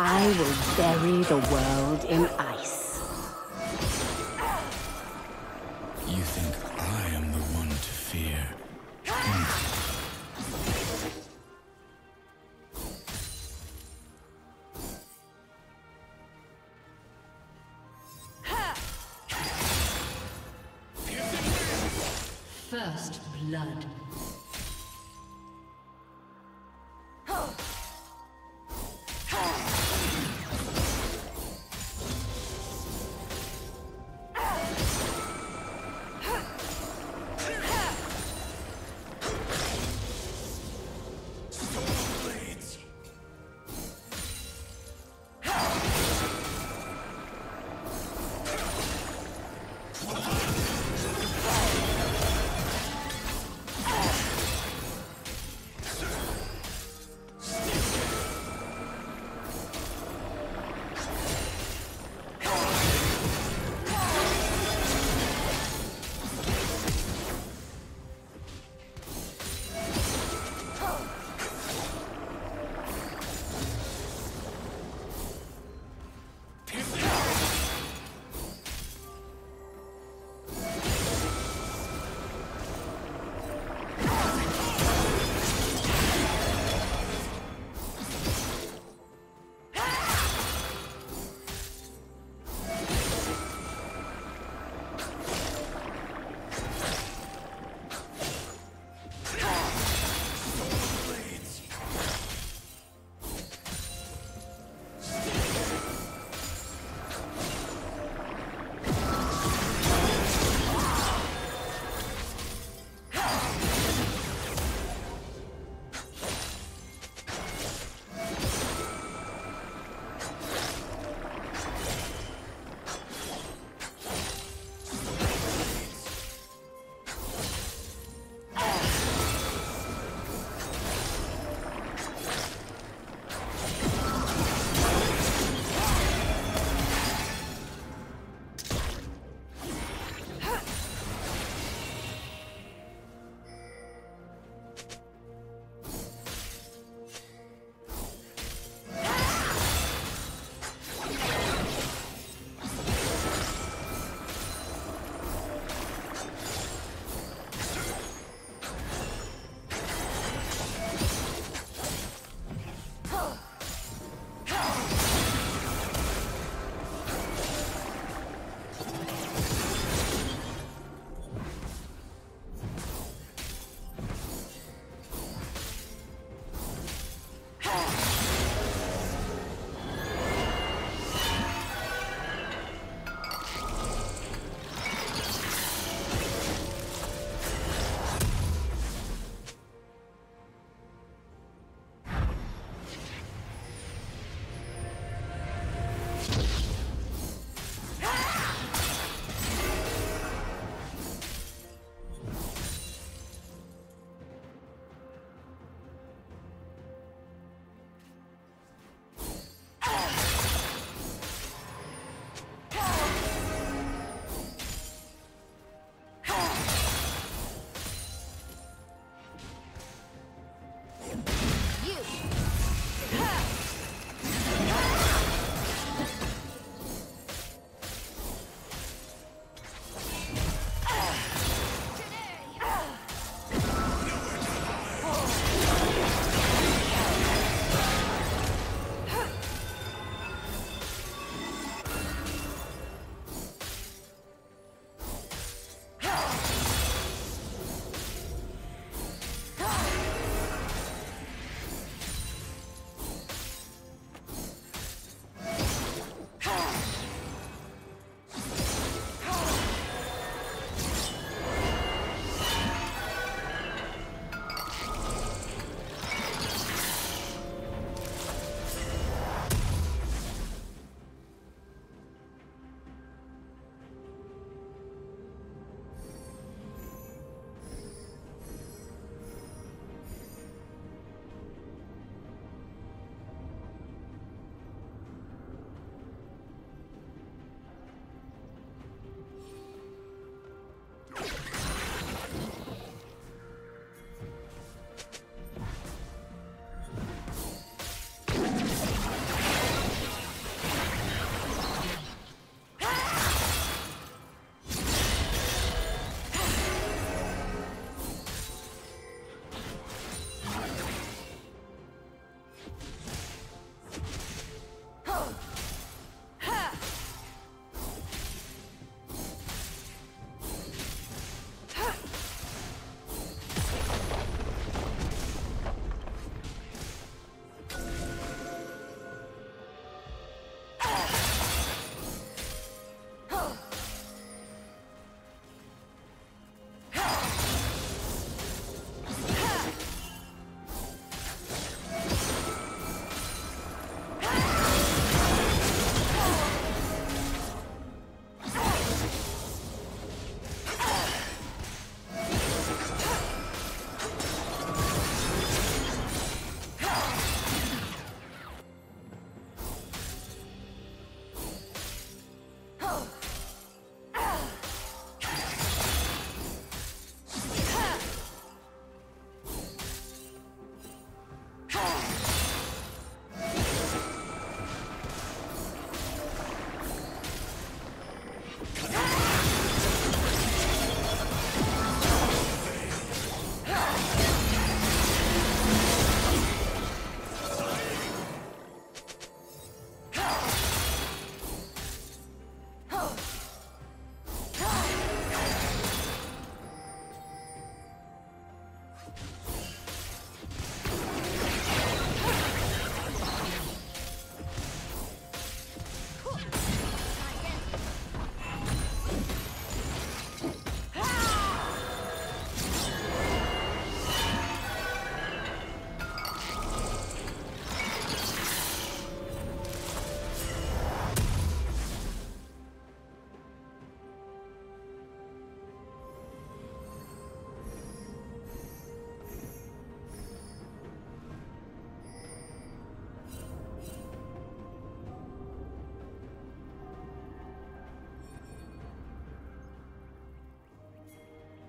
I will bury the world in ice.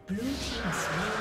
Blue team's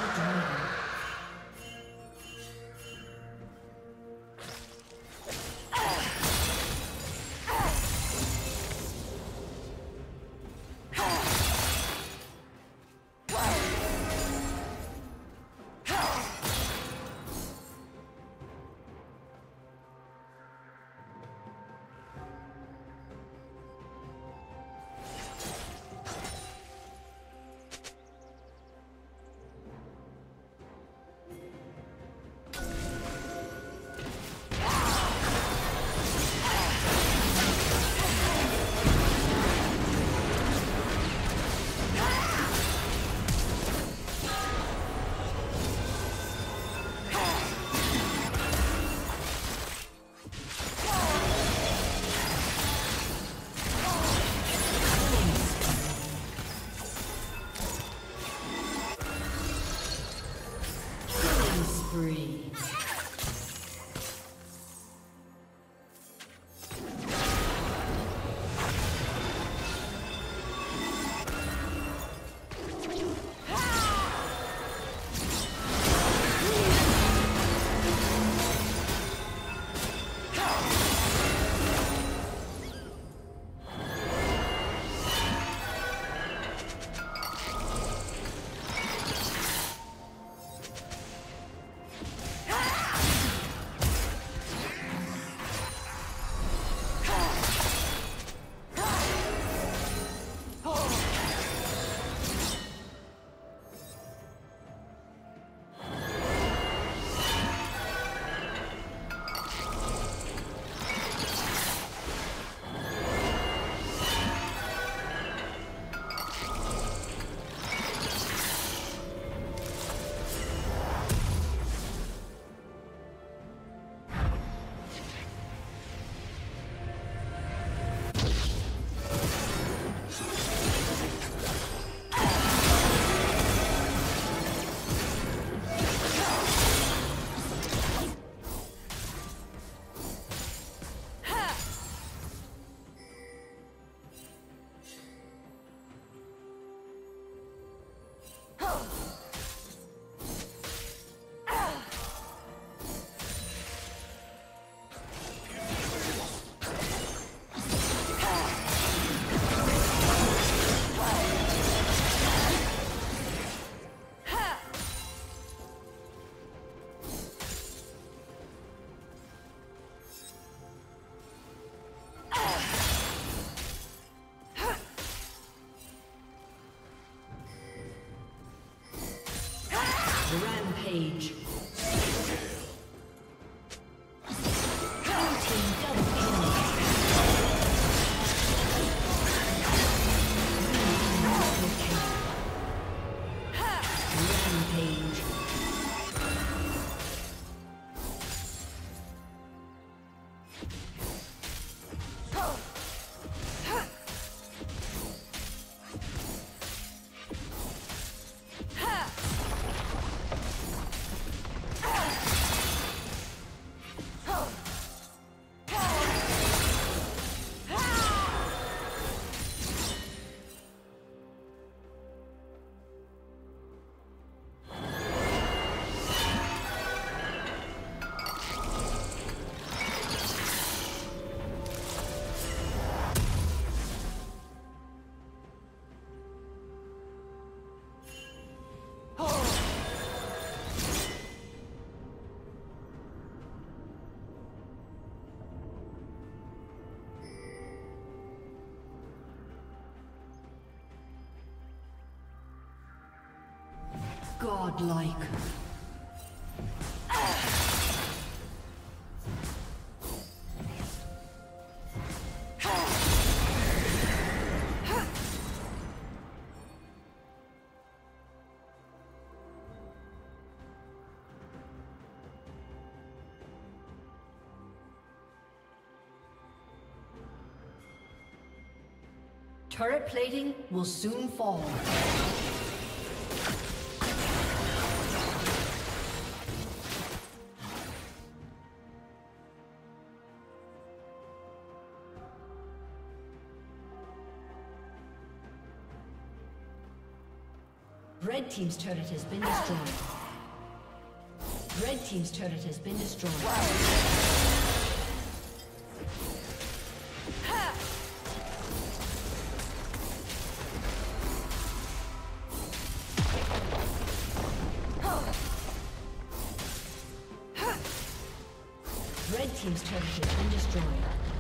Rampage. Godlike. Turret plating will soon fall. Team's turret has been destroyed. Red Team's turret has been destroyed. Red Team's turret has been destroyed.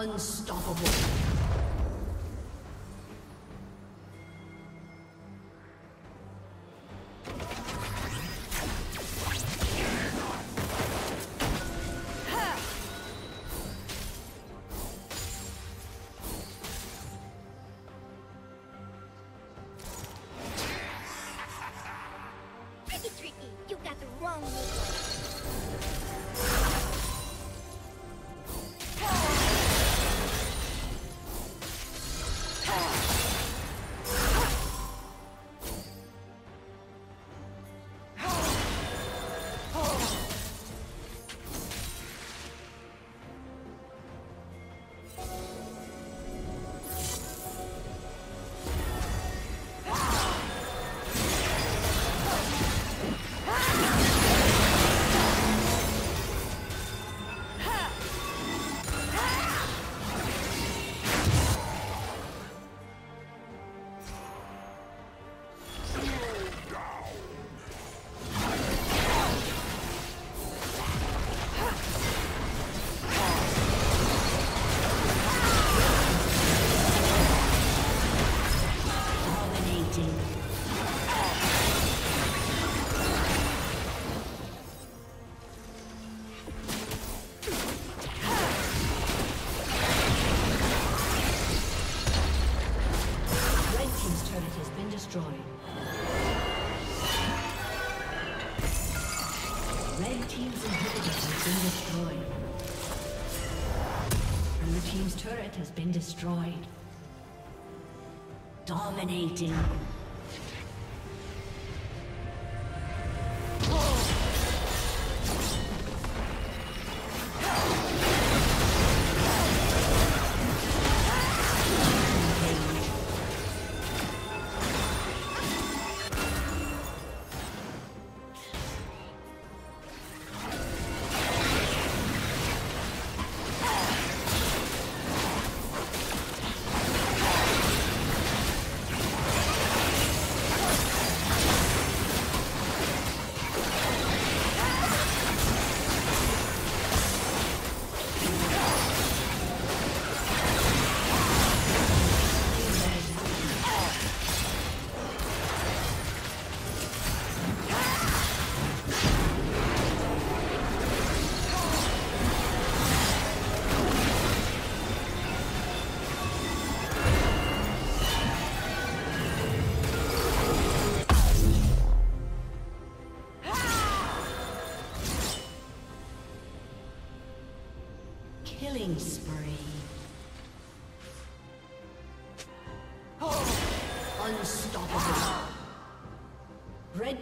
Unstoppable. Destroyed. Dominating.